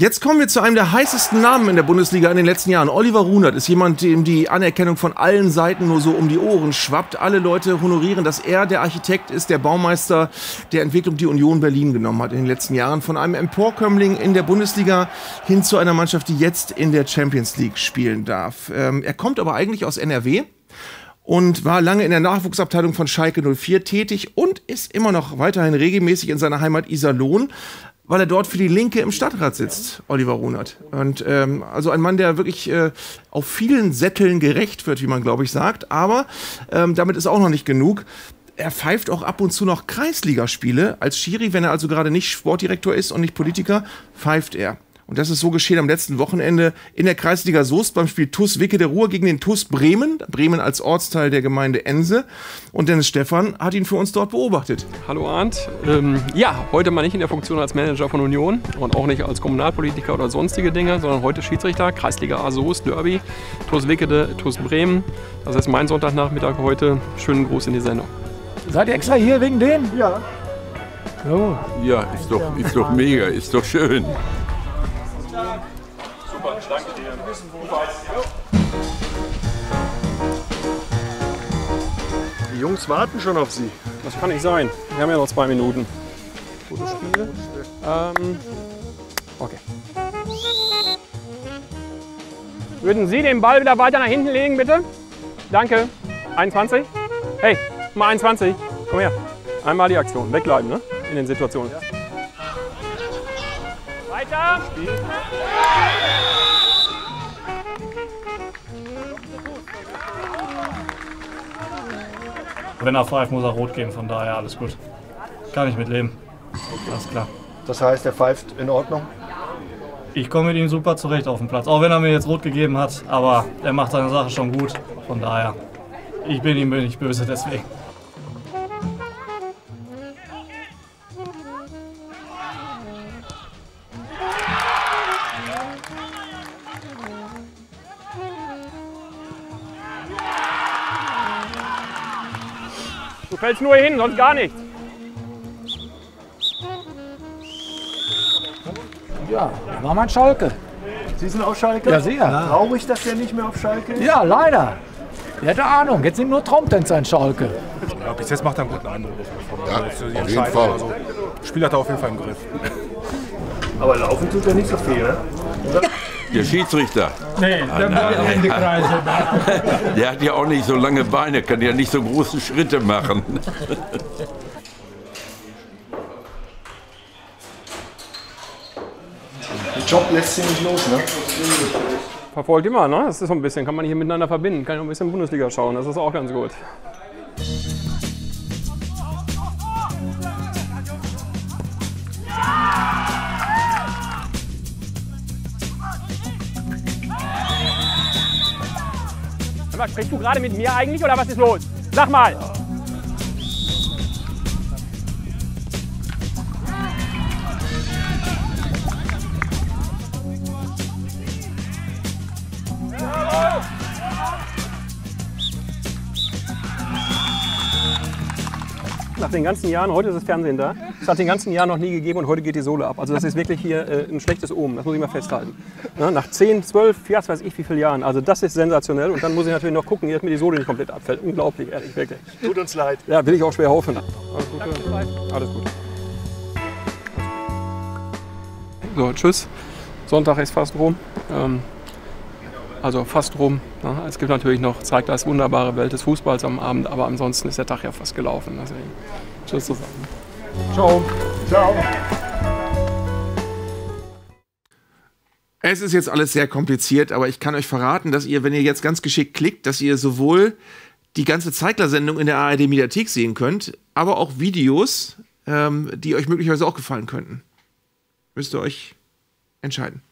Jetzt kommen wir zu einem der heißesten Namen in der Bundesliga in den letzten Jahren. Oliver Runert ist jemand, dem die Anerkennung von allen Seiten nur so um die Ohren schwappt. Alle Leute honorieren, dass er der Architekt ist, der Baumeister der Entwicklung, die Union Berlin genommen hat in den letzten Jahren. Von einem Emporkömmling in der Bundesliga hin zu einer Mannschaft, die jetzt in der Champions League spielen darf. Ähm, er kommt aber eigentlich aus NRW und war lange in der Nachwuchsabteilung von Schalke 04 tätig und ist immer noch weiterhin regelmäßig in seiner Heimat Iserlohn weil er dort für die Linke im Stadtrat sitzt, Oliver Runert. Und ähm, also ein Mann, der wirklich äh, auf vielen Sätteln gerecht wird, wie man glaube ich sagt. Aber ähm, damit ist auch noch nicht genug. Er pfeift auch ab und zu noch Kreisligaspiele als Schiri, wenn er also gerade nicht Sportdirektor ist und nicht Politiker, pfeift er. Und das ist so geschehen am letzten Wochenende in der Kreisliga Soest beim Spiel TUS Wicke der Ruhr gegen den TUS Bremen. Bremen als Ortsteil der Gemeinde Ense. Und Dennis Stephan hat ihn für uns dort beobachtet. Hallo Arndt. Ähm, ja, heute mal nicht in der Funktion als Manager von Union und auch nicht als Kommunalpolitiker oder sonstige Dinge, sondern heute Schiedsrichter, Kreisliga A Soest, Derby, TUS Wickede, TUS Bremen. Das ist mein Sonntagnachmittag heute. Schönen Gruß in die Sendung. Seid ihr extra hier wegen denen? Ja. Oh. Ja, ist doch, ist doch mega, ist doch schön. Super, ich danke dir. Die Jungs warten schon auf Sie. Das kann nicht sein. Wir haben ja noch zwei Minuten. Gutes Spiel. Ähm, okay. Würden Sie den Ball wieder weiter nach hinten legen, bitte? Danke. 21. Hey, mal 21. Komm her. Einmal die Aktion. Wegbleiben, ne? In den Situationen. Weiter. Wenn er pfeift, muss er rot geben, von daher alles gut. Kann ich mit leben. Alles klar. Das heißt, er pfeift in Ordnung? Ich komme mit ihm super zurecht auf dem Platz. Auch wenn er mir jetzt rot gegeben hat, aber er macht seine Sache schon gut. Von daher, ich bin ihm nicht böse deswegen. Fällst nur hin, sonst gar nichts. Ja, das war mein Schalke. Sie sind auf Schalke? Ja, sehr. Traurig, dass der nicht mehr auf Schalke ist? Ja, leider. Der hatte Ahnung. Jetzt sind nur Traumtänzer in Schalke. Ja, bis jetzt macht er einen guten Eindruck. Ja, auf jeden Fall. oder so. Spiel hat er auf jeden Fall im Griff. Aber laufen tut er nicht so viel, ne? Der Schiedsrichter, Nee, der bleibt in die Kreise. der hat ja auch nicht so lange Beine, kann ja nicht so große Schritte machen. Der Job lässt sie nicht los, ne? Verfolgt immer, ne? Das ist so ein bisschen, kann man hier miteinander verbinden. Kann ich auch ein bisschen Bundesliga schauen, das ist auch ganz gut. Sprichst du gerade mit mir eigentlich oder was ist los? Sag mal! Nach den ganzen Jahren, heute ist das Fernsehen da, es hat den ganzen Jahren noch nie gegeben und heute geht die Sohle ab. Also das ist wirklich hier äh, ein schlechtes Omen, das muss ich mal festhalten. Ja, nach 10, 12, ja, was weiß ich wie viele Jahren. Also das ist sensationell und dann muss ich natürlich noch gucken, dass mir die Sohle nicht komplett abfällt. Unglaublich, ehrlich, wirklich. Tut uns leid. Ja, will ich auch schwer hoffen. Alles Gute. Alles gut. So, tschüss. Sonntag ist fast rum. Ähm, also fast rum. Ja, es gibt natürlich noch, zeigt das wunderbare Welt des Fußballs am Abend, aber ansonsten ist der Tag ja fast gelaufen. Deswegen, tschüss zusammen. Ciao. Ciao. Es ist jetzt alles sehr kompliziert, aber ich kann euch verraten, dass ihr, wenn ihr jetzt ganz geschickt klickt, dass ihr sowohl die ganze Zeigler-Sendung in der ARD-Mediathek sehen könnt, aber auch Videos, ähm, die euch möglicherweise auch gefallen könnten. Müsst ihr euch entscheiden.